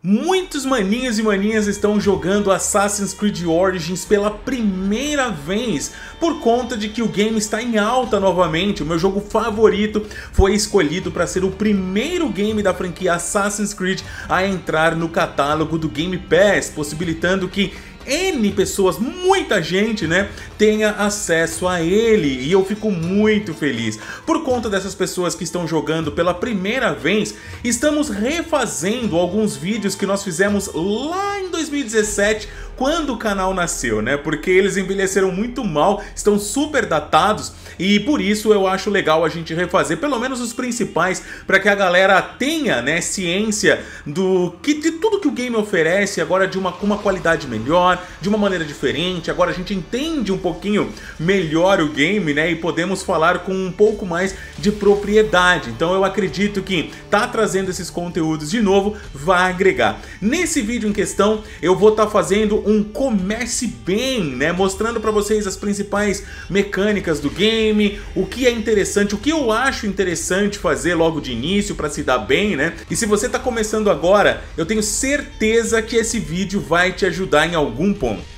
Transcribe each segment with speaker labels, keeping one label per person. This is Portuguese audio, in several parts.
Speaker 1: Muitos maninhos e maninhas estão jogando Assassin's Creed Origins pela primeira vez por conta de que o game está em alta novamente. O meu jogo favorito foi escolhido para ser o primeiro game da franquia Assassin's Creed a entrar no catálogo do Game Pass, possibilitando que N pessoas, muita gente, né, tenha acesso a ele. E eu fico muito feliz. Por conta dessas pessoas que estão jogando pela primeira vez, estamos refazendo alguns vídeos que nós fizemos lá em 2017 quando o canal nasceu, né? Porque eles envelheceram muito mal, estão super datados e por isso eu acho legal a gente refazer pelo menos os principais para que a galera tenha, né, ciência do que de tudo que o game oferece agora de uma com uma qualidade melhor, de uma maneira diferente. Agora a gente entende um pouquinho melhor o game, né? E podemos falar com um pouco mais de propriedade. Então eu acredito que tá trazendo esses conteúdos de novo vai agregar. Nesse vídeo em questão, eu vou estar tá fazendo um comece bem, né? Mostrando para vocês as principais mecânicas do game, o que é interessante, o que eu acho interessante fazer logo de início para se dar bem, né? E se você está começando agora, eu tenho certeza que esse vídeo vai te ajudar em algum ponto.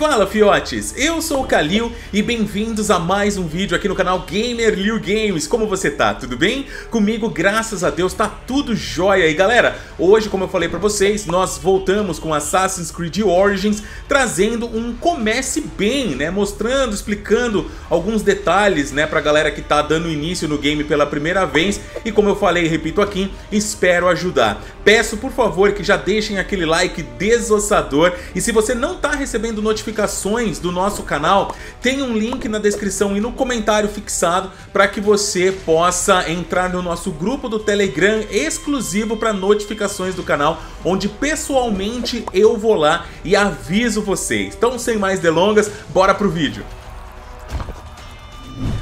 Speaker 1: Fala fiotes, eu sou o Kalil e bem-vindos a mais um vídeo aqui no canal Gamer Liu Games. Como você tá? Tudo bem? Comigo, graças a Deus, tá tudo jóia. E galera, hoje, como eu falei pra vocês, nós voltamos com Assassin's Creed Origins, trazendo um comece bem, né? Mostrando, explicando alguns detalhes, né, pra galera que tá dando início no game pela primeira vez. E como eu falei repito aqui, espero ajudar. Peço, por favor, que já deixem aquele like desossador. E se você não tá recebendo notificações notificações do nosso canal, tem um link na descrição e no comentário fixado para que você possa entrar no nosso grupo do Telegram exclusivo para notificações do canal, onde pessoalmente eu vou lá e aviso vocês. Então, sem mais delongas, bora pro vídeo.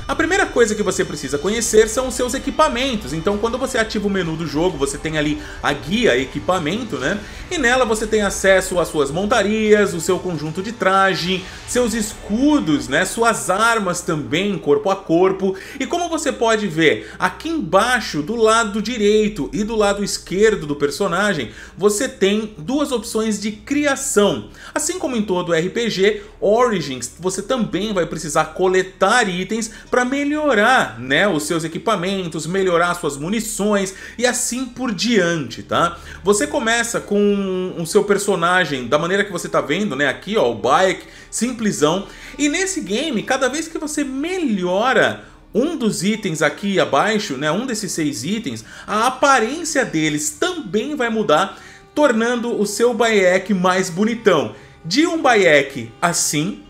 Speaker 1: A primeira coisa que você precisa conhecer são os seus equipamentos. Então, quando você ativa o menu do jogo, você tem ali a guia equipamento, né? E nela você tem acesso às suas montarias, o seu conjunto de traje, seus escudos, né? Suas armas também, corpo a corpo. E como você pode ver, aqui embaixo, do lado direito e do lado esquerdo do personagem, você tem duas opções de criação. Assim como em todo RPG, Origins, você também vai precisar coletar itens para para melhorar né, os seus equipamentos, melhorar suas munições e assim por diante, tá? Você começa com o seu personagem da maneira que você tá vendo, né, aqui ó, o Bike, simplesão, e nesse game, cada vez que você melhora um dos itens aqui abaixo, né, um desses seis itens, a aparência deles também vai mudar, tornando o seu Bayek mais bonitão. De um Bayek assim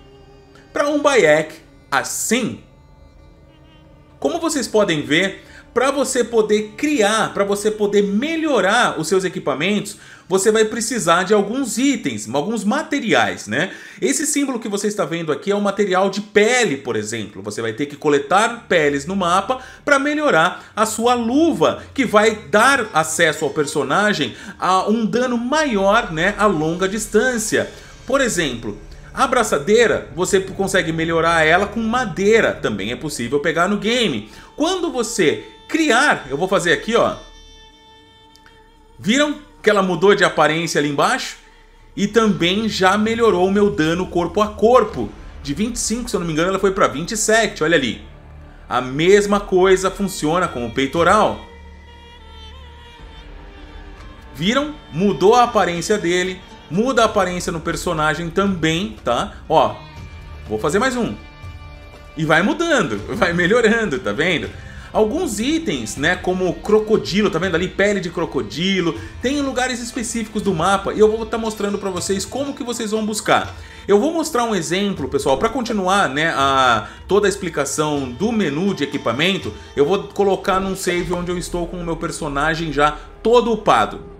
Speaker 1: para um Bayek assim. Como vocês podem ver, para você poder criar, para você poder melhorar os seus equipamentos, você vai precisar de alguns itens, alguns materiais, né? Esse símbolo que você está vendo aqui é um material de pele, por exemplo. Você vai ter que coletar peles no mapa para melhorar a sua luva, que vai dar acesso ao personagem a um dano maior, né, a longa distância. Por exemplo, a abraçadeira, você consegue melhorar ela com madeira, também é possível pegar no game. Quando você criar, eu vou fazer aqui, ó. Viram que ela mudou de aparência ali embaixo? E também já melhorou o meu dano corpo a corpo. De 25, se eu não me engano, ela foi para 27, olha ali. A mesma coisa funciona com o peitoral. Viram? Mudou a aparência dele, Muda a aparência no personagem também, tá? Ó, vou fazer mais um. E vai mudando, vai melhorando, tá vendo? Alguns itens, né, como crocodilo, tá vendo ali, pele de crocodilo, tem em lugares específicos do mapa e eu vou estar tá mostrando para vocês como que vocês vão buscar. Eu vou mostrar um exemplo, pessoal, para continuar, né, a toda a explicação do menu de equipamento, eu vou colocar num save onde eu estou com o meu personagem já todo upado.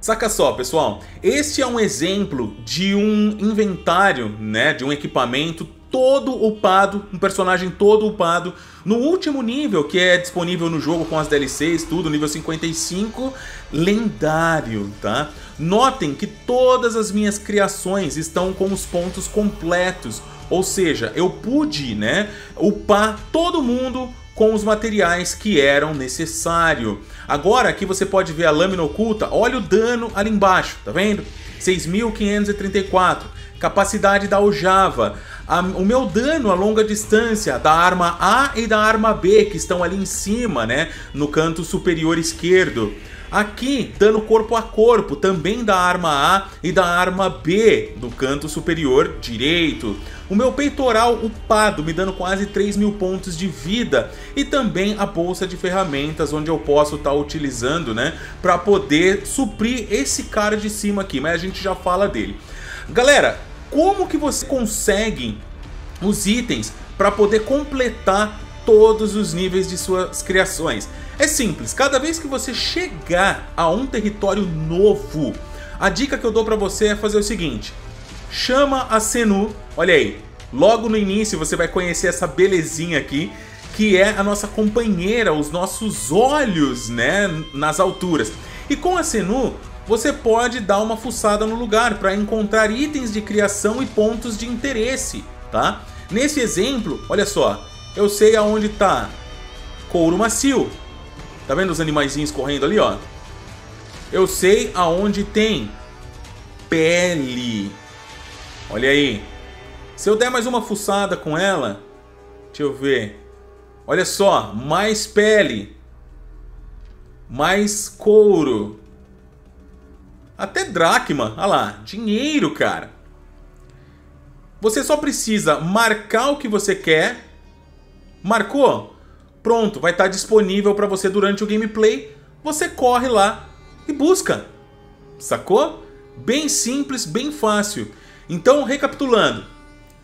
Speaker 1: Saca só, pessoal, este é um exemplo de um inventário, né, de um equipamento todo upado, um personagem todo upado no último nível que é disponível no jogo com as DLCs, tudo, nível 55, lendário, tá? Notem que todas as minhas criações estão com os pontos completos, ou seja, eu pude, né, upar todo mundo com os materiais que eram necessário. Agora aqui você pode ver a lâmina oculta, olha o dano ali embaixo, tá vendo? 6.534, capacidade da aljava, o meu dano a longa distância da arma A e da arma B, que estão ali em cima, né, no canto superior esquerdo. Aqui, dano corpo a corpo, também da arma A e da arma B, no canto superior direito. O meu peitoral upado, me dando quase 3 mil pontos de vida. E também a bolsa de ferramentas, onde eu posso estar tá utilizando, né? Para poder suprir esse cara de cima aqui, mas a gente já fala dele. Galera, como que você consegue os itens para poder completar todos os níveis de suas criações? É simples, cada vez que você chegar a um território novo, a dica que eu dou para você é fazer o seguinte: chama a Senu, olha aí, logo no início você vai conhecer essa belezinha aqui, que é a nossa companheira, os nossos olhos, né, nas alturas. E com a Senu, você pode dar uma fuçada no lugar para encontrar itens de criação e pontos de interesse, tá? Nesse exemplo, olha só, eu sei aonde está couro macio, Tá vendo os animaizinhos correndo ali, ó? Eu sei aonde tem pele. Olha aí. Se eu der mais uma fuçada com ela, deixa eu ver. Olha só, mais pele. Mais couro. Até dracma, olha lá, dinheiro, cara. Você só precisa marcar o que você quer. Marcou? pronto, vai estar disponível para você durante o gameplay. Você corre lá e busca. Sacou? Bem simples, bem fácil. Então, recapitulando,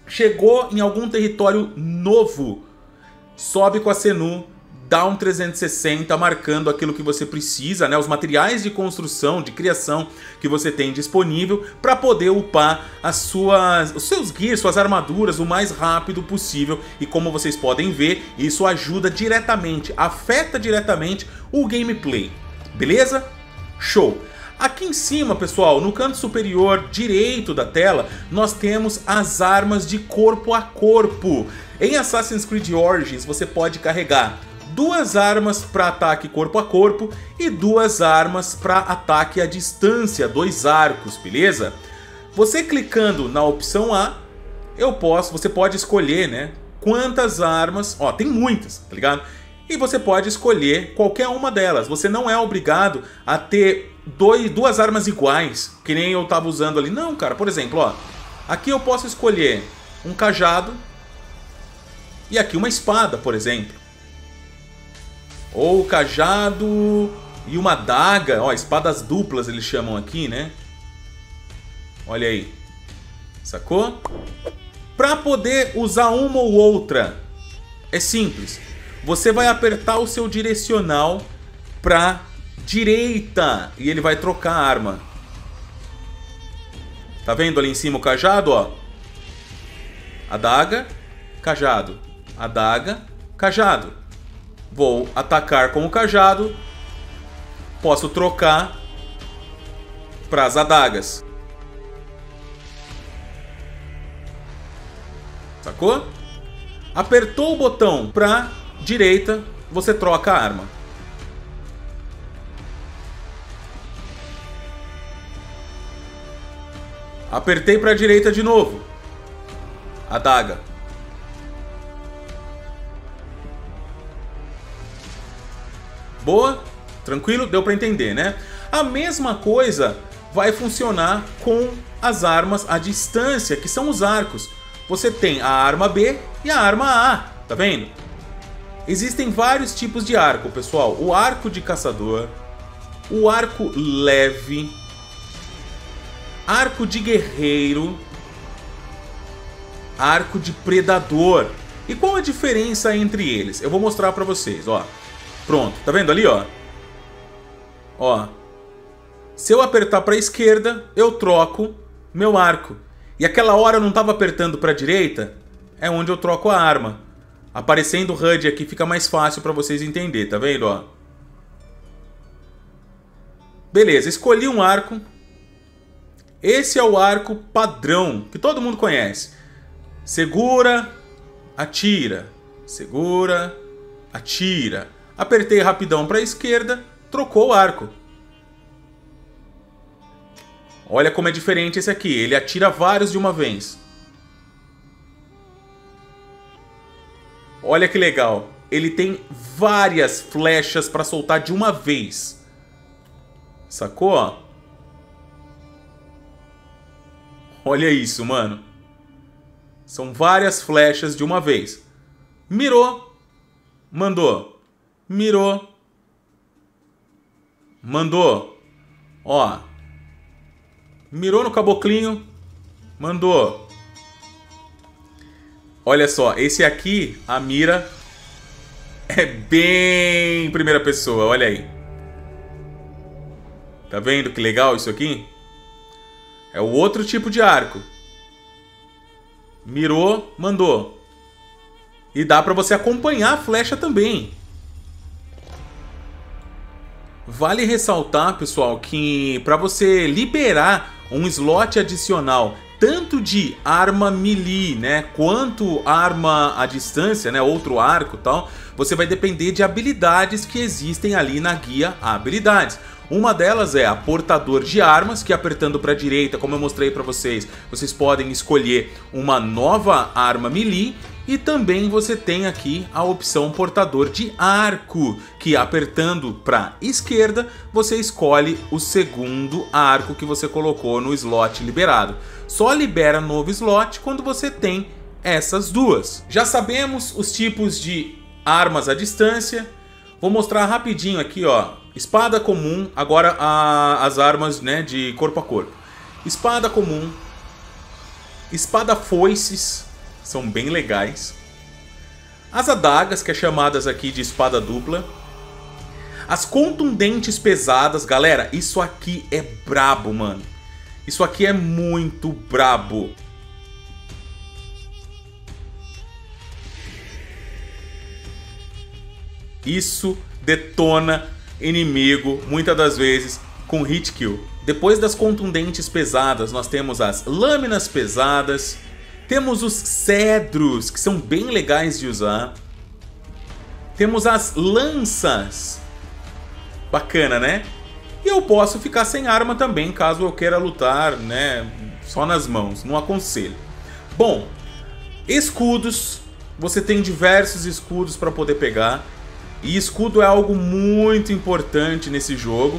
Speaker 1: chegou em algum território novo, sobe com a Senu, dá um 360 marcando aquilo que você precisa, né, os materiais de construção, de criação que você tem disponível para poder upar as suas, os seus gears, suas armaduras o mais rápido possível. E como vocês podem ver, isso ajuda diretamente, afeta diretamente o gameplay. Beleza? Show! Aqui em cima, pessoal, no canto superior direito da tela, nós temos as armas de corpo a corpo. Em Assassin's Creed Origins, você pode carregar duas armas para ataque corpo a corpo e duas armas para ataque à distância, dois arcos, beleza? Você clicando na opção A, eu posso, você pode escolher, né, quantas armas, ó, tem muitas, tá ligado? E você pode escolher qualquer uma delas. Você não é obrigado a ter dois, duas armas iguais, que nem eu tava usando ali. Não, cara, por exemplo, ó, aqui eu posso escolher um cajado e aqui uma espada, por exemplo. Ou cajado e uma daga. Ó, espadas duplas eles chamam aqui, né? Olha aí. Sacou? Para poder usar uma ou outra, é simples. Você vai apertar o seu direcional para direita e ele vai trocar a arma. Tá vendo ali em cima o cajado, ó? Adaga, cajado. Adaga, cajado. Vou atacar com o cajado. Posso trocar para as adagas. Sacou? Apertou o botão para direita, você troca a arma. Apertei para a direita de novo. Adaga. Boa? Tranquilo? Deu para entender, né? A mesma coisa vai funcionar com as armas à distância, que são os arcos. Você tem a arma B e a arma A, tá vendo? Existem vários tipos de arco, pessoal. O arco de caçador, o arco leve, arco de guerreiro, arco de predador. E qual a diferença entre eles? Eu vou mostrar para vocês, ó. Pronto, tá vendo ali, ó? Ó. Se eu apertar para esquerda, eu troco meu arco. E aquela hora eu não estava apertando para direita, é onde eu troco a arma. Aparecendo o HUD aqui fica mais fácil para vocês entenderem, tá vendo, ó? Beleza, escolhi um arco. Esse é o arco padrão, que todo mundo conhece. Segura, atira. Segura, atira. Apertei rapidão para a esquerda, trocou o arco. Olha como é diferente esse aqui, ele atira vários de uma vez. Olha que legal, ele tem várias flechas para soltar de uma vez. Sacou? Olha isso, mano. São várias flechas de uma vez. Mirou. Mandou. Mirou. Mandou. Ó. Mirou no caboclinho. Mandou. Olha só, esse aqui, a mira é bem primeira pessoa, olha aí. Tá vendo que legal isso aqui? É o outro tipo de arco. Mirou, mandou. E dá para você acompanhar a flecha também. Vale ressaltar, pessoal, que para você liberar um slot adicional tanto de arma melee, né, quanto arma à distância, né, outro arco, tal, você vai depender de habilidades que existem ali na guia habilidades. Uma delas é a portador de armas, que apertando para a direita, como eu mostrei para vocês, vocês podem escolher uma nova arma melee. E também você tem aqui a opção portador de arco, que apertando para esquerda, você escolhe o segundo arco que você colocou no slot liberado. Só libera novo slot quando você tem essas duas. Já sabemos os tipos de armas à distância. Vou mostrar rapidinho aqui, ó, Espada comum, agora a, as armas né, de corpo a corpo. Espada comum, espada foices, são bem legais. As adagas, que é chamadas aqui de espada dupla. As contundentes pesadas, galera, isso aqui é brabo, mano. Isso aqui é muito brabo. Isso detona inimigo, muitas das vezes com hit kill. Depois das contundentes pesadas, nós temos as lâminas pesadas, temos os cedros, que são bem legais de usar. Temos as lanças. Bacana, né? E eu posso ficar sem arma também, caso eu queira lutar, né, só nas mãos, não aconselho. Bom, escudos, você tem diversos escudos para poder pegar. E escudo é algo muito importante nesse jogo.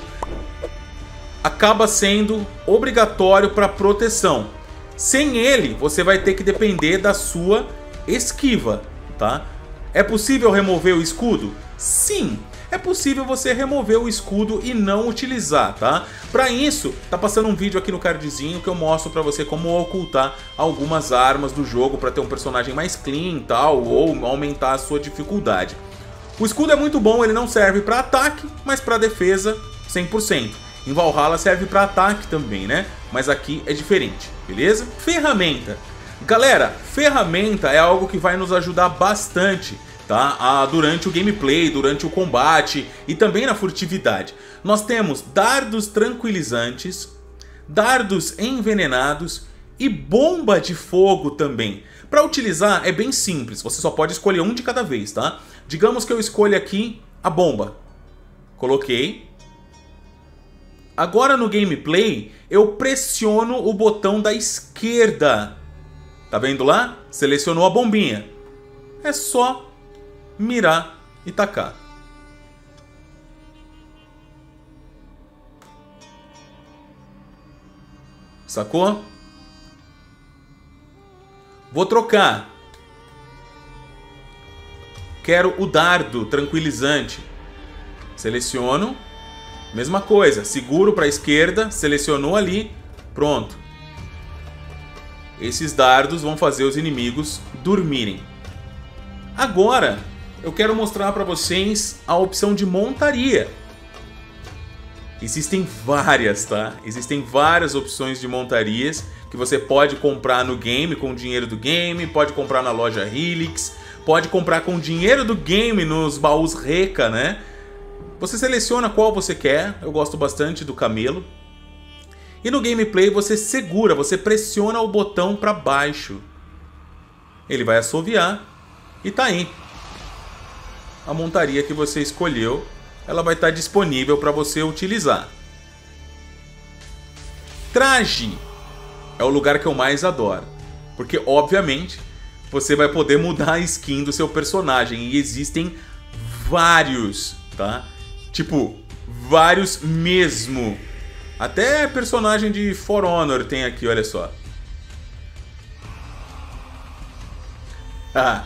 Speaker 1: Acaba sendo obrigatório para proteção. Sem ele, você vai ter que depender da sua esquiva, tá? É possível remover o escudo? Sim, é possível você remover o escudo e não utilizar, tá? Para isso, tá passando um vídeo aqui no cardzinho que eu mostro para você como ocultar algumas armas do jogo para ter um personagem mais clean tal, ou aumentar a sua dificuldade. O escudo é muito bom, ele não serve para ataque, mas para defesa 100%. Em Valhalla serve para ataque também, né? Mas aqui é diferente, beleza? Ferramenta. Galera, ferramenta é algo que vai nos ajudar bastante, tá? Ah, durante o gameplay, durante o combate e também na furtividade. Nós temos dardos tranquilizantes, dardos envenenados e bomba de fogo também. Para utilizar é bem simples, você só pode escolher um de cada vez, tá? Digamos que eu escolha aqui a bomba. Coloquei. Agora no gameplay, eu pressiono o botão da esquerda. Tá vendo lá? Selecionou a bombinha. É só mirar e tacar. Sacou? Vou trocar. Quero o dardo tranquilizante. Seleciono. Mesma coisa, seguro para a esquerda, selecionou ali, pronto. Esses dardos vão fazer os inimigos dormirem. Agora, eu quero mostrar para vocês a opção de montaria. Existem várias, tá? Existem várias opções de montarias que você pode comprar no game com o dinheiro do game, pode comprar na loja Helix, pode comprar com dinheiro do game nos baús Reca, né? Você seleciona qual você quer, eu gosto bastante do camelo. E no gameplay você segura, você pressiona o botão para baixo. Ele vai assoviar e tá aí. a montaria que você escolheu, ela vai estar disponível para você utilizar. Traje é o lugar que eu mais adoro, porque obviamente você vai poder mudar a skin do seu personagem e existem vários, tá? Tipo, vários mesmo. Até personagem de For Honor tem aqui, olha só. Ah.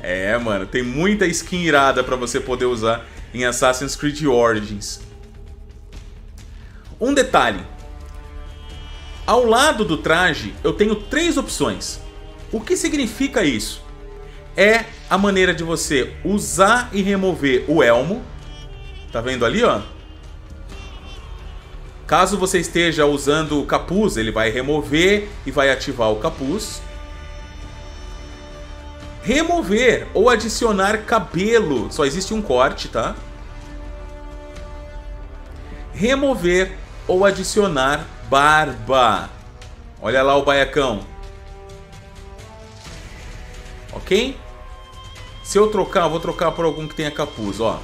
Speaker 1: É, mano, tem muita skin irada para você poder usar em Assassin's Creed Origins. Um detalhe. Ao lado do traje, eu tenho três opções. O que significa isso? É a maneira de você usar e remover o elmo. Tá vendo ali, ó? Caso você esteja usando o capuz, ele vai remover e vai ativar o capuz. Remover ou adicionar cabelo. Só existe um corte, tá? Remover ou adicionar barba. Olha lá o baiacão. Ok? Se eu trocar, eu vou trocar por algum que tenha capuz, ó.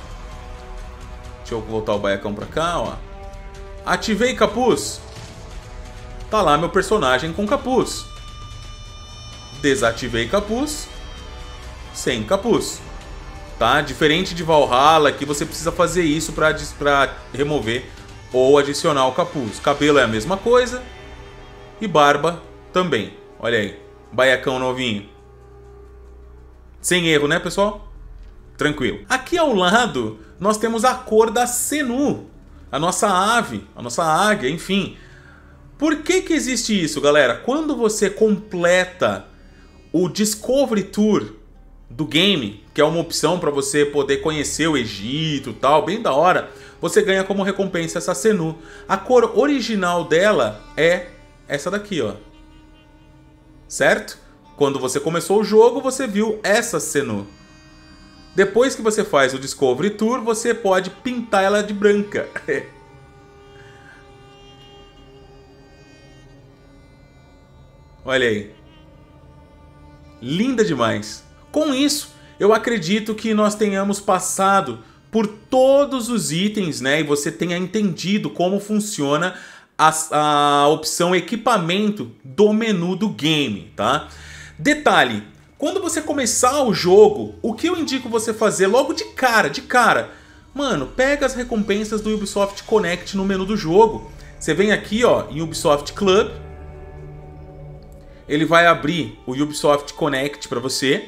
Speaker 1: Deixa eu voltar o baiacão pra cá, ó. Ativei capuz. Tá lá meu personagem com capuz. Desativei capuz. Sem capuz. Tá? Diferente de Valhalla, que você precisa fazer isso para remover ou adicionar o capuz. Cabelo é a mesma coisa. E barba também. Olha aí. Baiacão novinho. Sem erro, né, pessoal? Tranquilo. Aqui ao lado, nós temos a cor da Senu a nossa ave, a nossa águia, enfim. Por que que existe isso, galera? Quando você completa o Discovery Tour do game, que é uma opção para você poder conhecer o Egito tal, bem da hora, você ganha como recompensa essa Senu. A cor original dela é essa daqui, ó. Certo? Quando você começou o jogo, você viu essa Senu. Depois que você faz o Discovery Tour, você pode pintar ela de branca. Olha aí. Linda demais. Com isso, eu acredito que nós tenhamos passado por todos os itens, né? E você tenha entendido como funciona a, a opção equipamento do menu do game, tá? Detalhe, quando você começar o jogo, o que eu indico você fazer logo de cara, de cara? Mano, pega as recompensas do Ubisoft Connect no menu do jogo. Você vem aqui, ó, em Ubisoft Club. Ele vai abrir o Ubisoft Connect para você.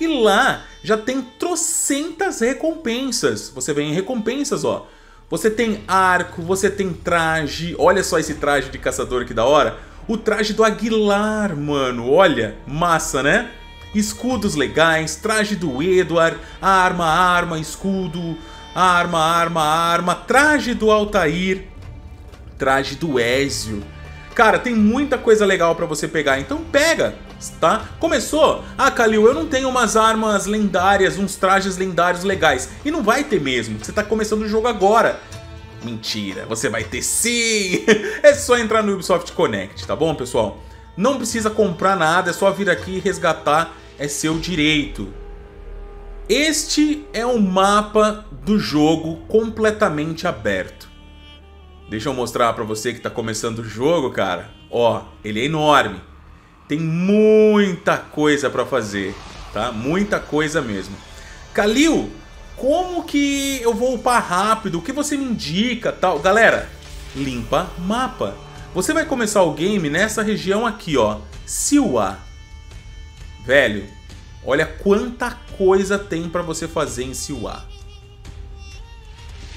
Speaker 1: E lá já tem trocentas recompensas. Você vem em recompensas, ó. Você tem arco, você tem traje. Olha só esse traje de caçador que da hora. O traje do Aguilar, mano. Olha, massa, né? escudos legais, traje do Edward, arma, arma, escudo, arma, arma, arma, traje do Altair, traje do Ezio. Cara, tem muita coisa legal para você pegar, então pega, tá? Começou? Ah, Kalil, eu não tenho umas armas lendárias, uns trajes lendários legais. E não vai ter mesmo, você tá começando o jogo agora. Mentira, você vai ter sim! é só entrar no Ubisoft Connect, tá bom, pessoal? Não precisa comprar nada, é só vir aqui e resgatar é seu direito. Este é um mapa do jogo completamente aberto. Deixa eu mostrar para você que está começando o jogo, cara. Ó, ele é enorme. Tem muita coisa para fazer, tá? Muita coisa mesmo. Kalil, como que eu vou upar rápido? O que você me indica, tal? Galera, limpa mapa. Você vai começar o game nessa região aqui, ó. Siwa. Velho, olha quanta coisa tem para você fazer em Siwa.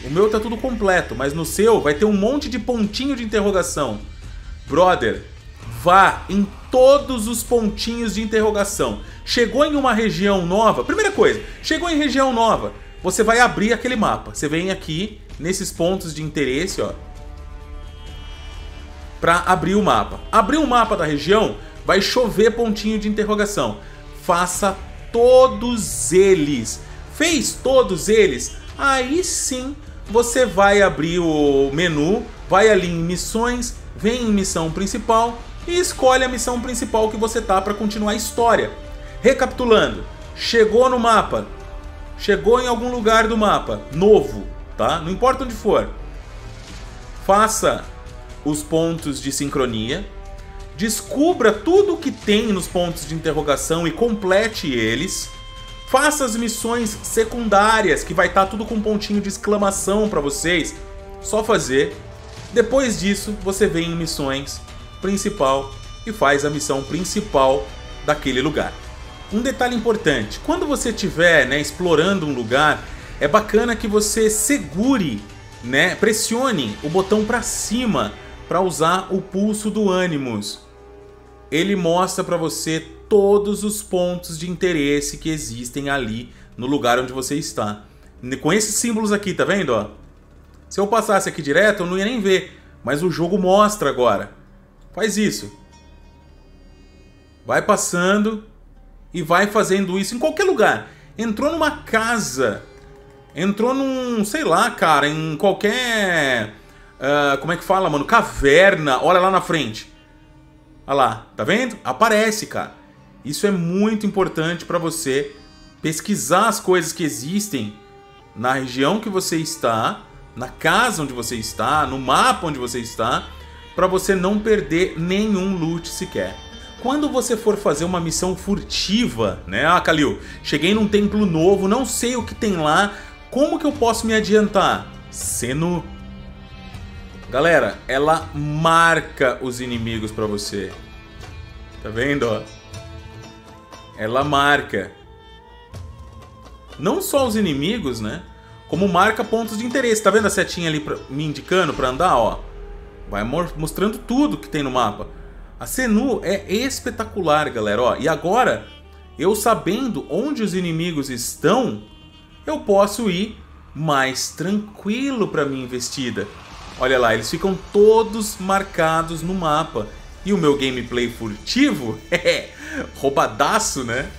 Speaker 1: O meu tá tudo completo, mas no seu vai ter um monte de pontinho de interrogação. Brother, vá em todos os pontinhos de interrogação. Chegou em uma região nova, primeira coisa, chegou em região nova, você vai abrir aquele mapa. Você vem aqui nesses pontos de interesse, ó, para abrir o mapa. Abrir o mapa da região, vai chover pontinho de interrogação. Faça todos eles. Fez todos eles? Aí sim você vai abrir o menu, vai ali em missões, vem em missão principal e escolhe a missão principal que você tá para continuar a história. Recapitulando, chegou no mapa, Chegou em algum lugar do mapa, novo, tá? Não importa onde for. Faça os pontos de sincronia, descubra tudo o que tem nos pontos de interrogação e complete eles. Faça as missões secundárias, que vai estar tá tudo com um pontinho de exclamação para vocês. Só fazer. Depois disso, você vem em missões principal e faz a missão principal daquele lugar. Um detalhe importante, quando você estiver né, explorando um lugar, é bacana que você segure, né, pressione o botão para cima para usar o pulso do Animus. Ele mostra para você todos os pontos de interesse que existem ali no lugar onde você está. Com esses símbolos aqui, tá vendo? Ó? Se eu passasse aqui direto, eu não ia nem ver. Mas o jogo mostra agora. Faz isso. Vai passando e vai fazendo isso em qualquer lugar. Entrou numa casa. Entrou num, sei lá, cara, em qualquer... Uh, como é que fala, mano? Caverna. Olha lá na frente. Olha lá, tá vendo? Aparece, cara. Isso é muito importante para você pesquisar as coisas que existem na região que você está, na casa onde você está, no mapa onde você está, para você não perder nenhum loot sequer. Quando você for fazer uma missão furtiva, né? Ah, Kalil, cheguei num templo novo, não sei o que tem lá, como que eu posso me adiantar? Seno. Galera, ela marca os inimigos para você. Tá vendo, ó? ela marca não só os inimigos, né? Como marca pontos de interesse. Tá vendo a setinha ali pra, me indicando para andar, ó? Vai mostrando tudo que tem no mapa. A Senu é espetacular, galera, ó. E agora, eu sabendo onde os inimigos estão, eu posso ir mais tranquilo para minha investida. Olha lá, eles ficam todos marcados no mapa. E o meu gameplay furtivo, é roubadaço, né?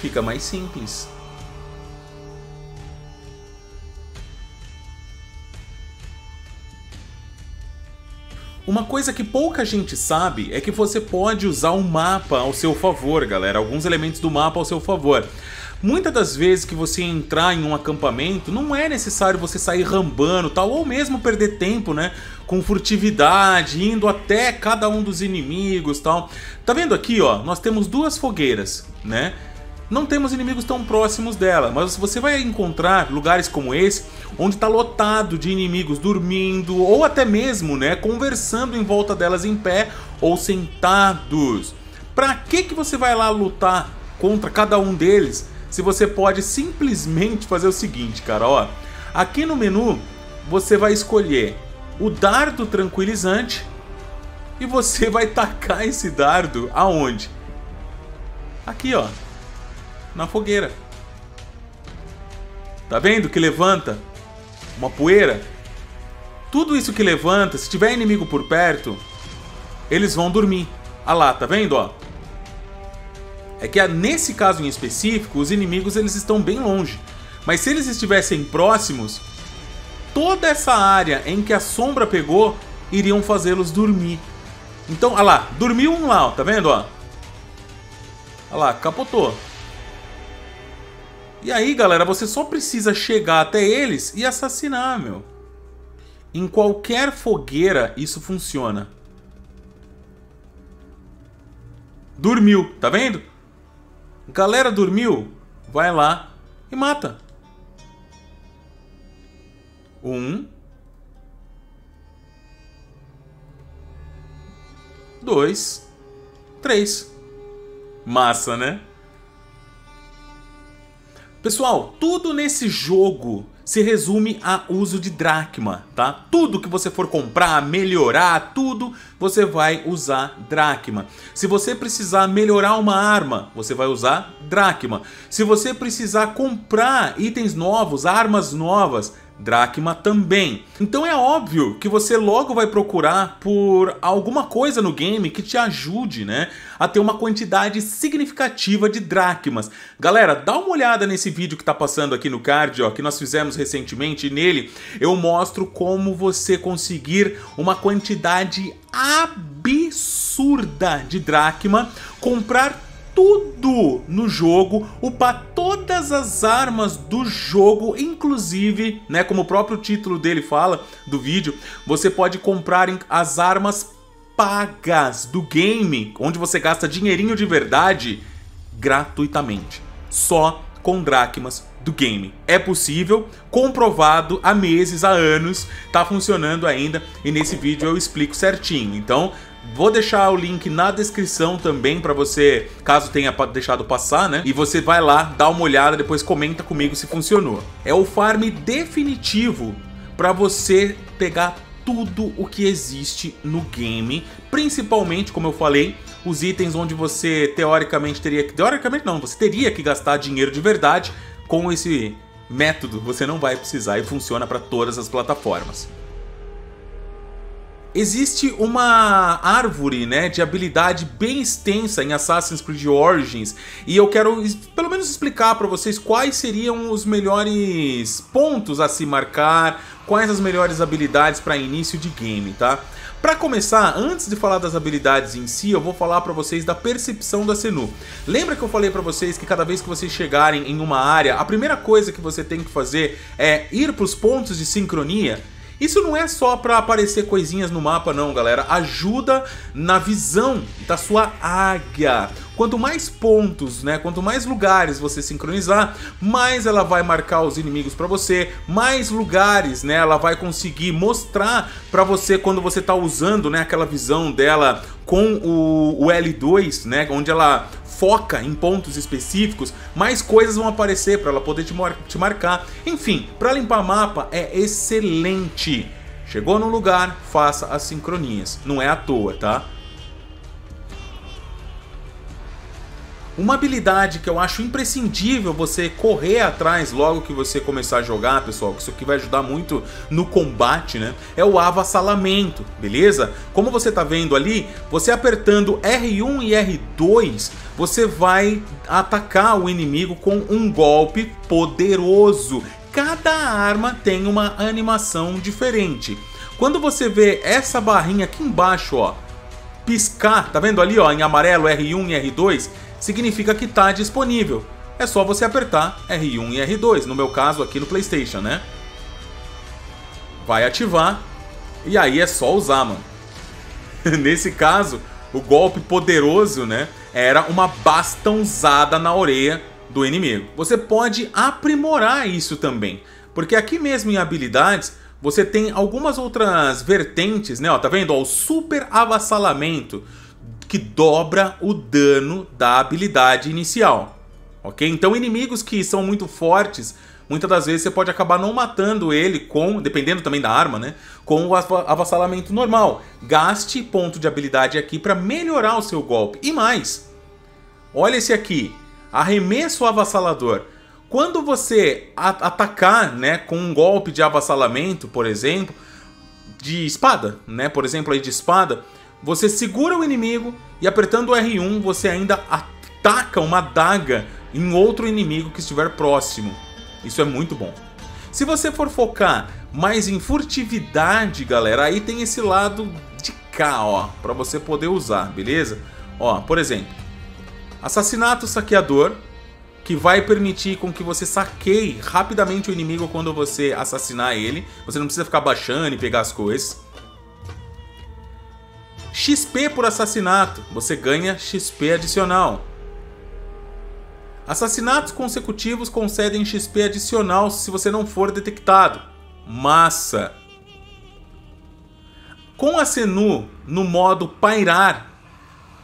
Speaker 1: Fica mais simples. Uma coisa que pouca gente sabe é que você pode usar o mapa ao seu favor, galera. Alguns elementos do mapa ao seu favor. Muitas das vezes que você entrar em um acampamento, não é necessário você sair rambando tal, ou mesmo perder tempo, né? Com furtividade, indo até cada um dos inimigos tal. Tá vendo aqui, ó? Nós temos duas fogueiras, né? Não temos inimigos tão próximos dela, mas você vai encontrar lugares como esse, onde está lotado de inimigos dormindo, ou até mesmo, né, conversando em volta delas em pé ou sentados. Pra que que você vai lá lutar contra cada um deles se você pode simplesmente fazer o seguinte, cara, ó. Aqui no menu você vai escolher o dardo tranquilizante e você vai tacar esse dardo aonde? Aqui, ó, na fogueira. Tá vendo que levanta uma poeira? Tudo isso que levanta, se tiver inimigo por perto, eles vão dormir. Ah lá, tá vendo, ó? é que nesse caso em específico, os inimigos eles estão bem longe. Mas se eles estivessem próximos, toda essa área em que a sombra pegou iriam fazê-los dormir. Então, olha lá, dormiu um lá, ó, tá vendo, ó? Olha lá, capotou. E aí, galera, você só precisa chegar até eles e assassinar, meu. Em qualquer fogueira isso funciona. Dormiu, tá vendo? Galera dormiu? Vai lá e mata. Um. Dois. Três. Massa, né? Pessoal, tudo nesse jogo se resume a uso de dracma, tá? Tudo que você for comprar, melhorar, tudo você vai usar dracma. Se você precisar melhorar uma arma, você vai usar dracma. Se você precisar comprar itens novos, armas novas, dracma também. Então é óbvio que você logo vai procurar por alguma coisa no game que te ajude, né, a ter uma quantidade significativa de dracmas. Galera, dá uma olhada nesse vídeo que tá passando aqui no card, ó, que nós fizemos recentemente, e nele eu mostro como você conseguir uma quantidade absurda de dracma, comprar tudo no jogo, upar todas as armas do jogo, inclusive, né, como o próprio título dele fala do vídeo, você pode comprar as armas pagas do game, onde você gasta dinheirinho de verdade, gratuitamente. Só com dracmas do game. É possível, comprovado há meses, há anos, tá funcionando ainda e nesse vídeo eu explico certinho. Então, Vou deixar o link na descrição também para você, caso tenha deixado passar, né? E você vai lá, dá uma olhada, depois comenta comigo se funcionou. É o farm definitivo para você pegar tudo o que existe no game, principalmente, como eu falei, os itens onde você teoricamente teria que... Teoricamente não, você teria que gastar dinheiro de verdade com esse método, você não vai precisar e funciona para todas as plataformas. Existe uma árvore né, de habilidade bem extensa em Assassin's Creed Origins e eu quero pelo menos explicar para vocês quais seriam os melhores pontos a se marcar, quais as melhores habilidades para início de game, tá? Para começar, antes de falar das habilidades em si, eu vou falar para vocês da percepção da Senu. Lembra que eu falei para vocês que cada vez que vocês chegarem em uma área, a primeira coisa que você tem que fazer é ir para os pontos de sincronia? Isso não é só para aparecer coisinhas no mapa não, galera. Ajuda na visão da sua águia. Quanto mais pontos, né, quanto mais lugares você sincronizar, mais ela vai marcar os inimigos para você, mais lugares, né, ela vai conseguir mostrar para você quando você tá usando, né, aquela visão dela com o, o L2, né, onde ela foca em pontos específicos, mais coisas vão aparecer para ela poder te, mar te marcar. Enfim, para limpar mapa é excelente. Chegou no lugar, faça as sincronias. Não é à toa, tá? Uma habilidade que eu acho imprescindível você correr atrás logo que você começar a jogar, pessoal, que isso aqui vai ajudar muito no combate, né? É o avassalamento, beleza? Como você tá vendo ali, você apertando R1 e R2, você vai atacar o inimigo com um golpe poderoso. Cada arma tem uma animação diferente. Quando você vê essa barrinha aqui embaixo, ó, piscar, tá vendo ali, ó, em amarelo R1 e R2, significa que está disponível. É só você apertar R1 e R2, no meu caso aqui no Playstation, né? Vai ativar e aí é só usar, mano. Nesse caso, o golpe poderoso, né, era uma bastãozada na orelha do inimigo. Você pode aprimorar isso também, porque aqui mesmo em habilidades você tem algumas outras vertentes, né? Ó, tá vendo? Ó, o super avassalamento que dobra o dano da habilidade inicial. Ok? Então inimigos que são muito fortes, muitas das vezes você pode acabar não matando ele com, dependendo também da arma, né? Com o avassalamento normal. Gaste ponto de habilidade aqui para melhorar o seu golpe. E mais, olha esse aqui, arremesso avassalador. Quando você atacar, né, com um golpe de avassalamento, por exemplo, de espada, né, por exemplo aí de espada, você segura o inimigo e apertando o R1 você ainda ataca uma daga em outro inimigo que estiver próximo. Isso é muito bom. Se você for focar mais em furtividade, galera, aí tem esse lado de cá, ó, para você poder usar, beleza? Ó, por exemplo, assassinato saqueador, que vai permitir com que você saqueie rapidamente o inimigo quando você assassinar ele. Você não precisa ficar baixando e pegar as coisas. XP por assassinato, você ganha XP adicional. Assassinatos consecutivos concedem XP adicional se você não for detectado. Massa! Com a Senu no modo pairar,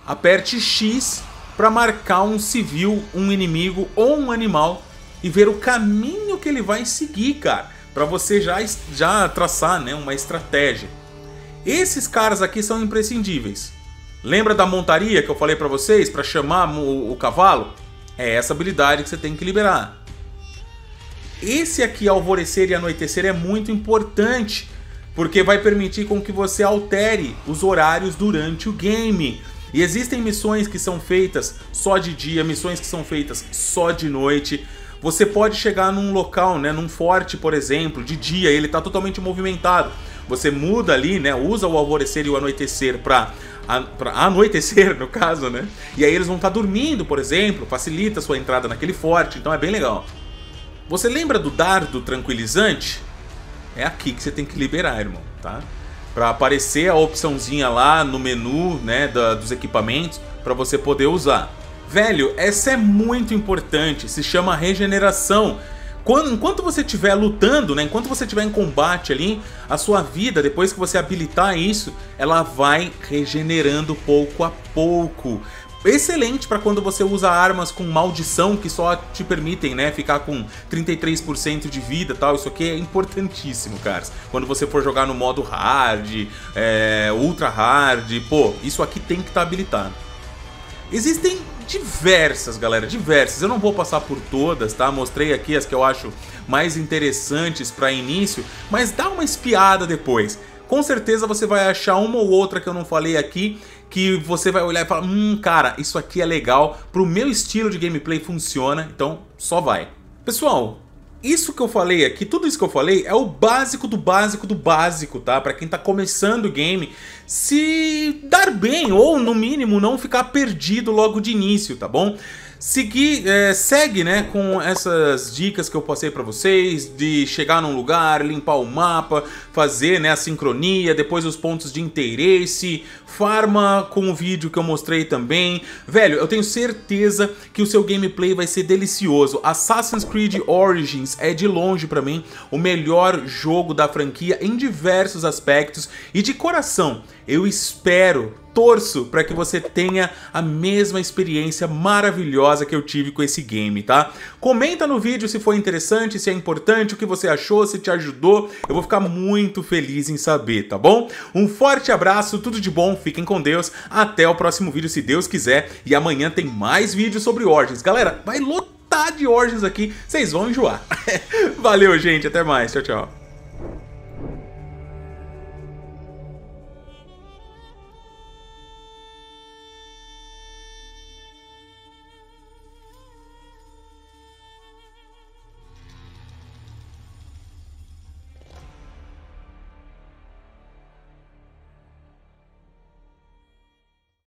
Speaker 1: aperte X para marcar um civil, um inimigo ou um animal e ver o caminho que ele vai seguir, cara, para você já, já traçar né, uma estratégia. Esses caras aqui são imprescindíveis. Lembra da montaria que eu falei para vocês para chamar o, o cavalo? É essa habilidade que você tem que liberar. Esse aqui, alvorecer e anoitecer, é muito importante, porque vai permitir com que você altere os horários durante o game. E existem missões que são feitas só de dia, missões que são feitas só de noite. Você pode chegar num local, né, num forte, por exemplo, de dia, ele está totalmente movimentado. Você muda ali, né? Usa o alvorecer e o anoitecer pra para anoitecer, no caso, né? E aí eles vão estar tá dormindo, por exemplo, facilita a sua entrada naquele forte, então é bem legal. Você lembra do dardo tranquilizante? É aqui que você tem que liberar, irmão, tá? Para aparecer a opçãozinha lá no menu, né, da, dos equipamentos, para você poder usar. Velho, essa é muito importante, se chama regeneração. Quando, enquanto você estiver lutando, né, enquanto você estiver em combate ali, a sua vida, depois que você habilitar isso, ela vai regenerando pouco a pouco. Excelente para quando você usa armas com maldição que só te permitem, né, ficar com 33% de vida tal. Isso aqui é importantíssimo, caras. Quando você for jogar no modo hard, é, ultra hard, pô, isso aqui tem que estar tá habilitado. Existem diversas, galera, diversas. Eu não vou passar por todas, tá? Mostrei aqui as que eu acho mais interessantes para início, mas dá uma espiada depois. Com certeza você vai achar uma ou outra que eu não falei aqui que você vai olhar e falar: "Hum, cara, isso aqui é legal, pro meu estilo de gameplay funciona". Então, só vai. Pessoal, isso que eu falei aqui, tudo isso que eu falei é o básico do básico do básico, tá? Para quem tá começando o game, se dar bem ou no mínimo não ficar perdido logo de início, tá bom? Seguir, é, segue, né, com essas dicas que eu passei para vocês, de chegar num lugar, limpar o mapa, fazer, né, a sincronia, depois os pontos de interesse, farma com o vídeo que eu mostrei também. Velho, eu tenho certeza que o seu gameplay vai ser delicioso. Assassin's Creed Origins é de longe para mim o melhor jogo da franquia em diversos aspectos e de coração, eu espero torço para que você tenha a mesma experiência maravilhosa que eu tive com esse game, tá? Comenta no vídeo se foi interessante, se é importante, o que você achou, se te ajudou. Eu vou ficar muito feliz em saber, tá bom? Um forte abraço, tudo de bom, fiquem com Deus. Até o próximo vídeo, se Deus quiser. E amanhã tem mais vídeos sobre Origins. Galera, vai lotar de Origins aqui, vocês vão enjoar. Valeu, gente, até mais. Tchau, tchau.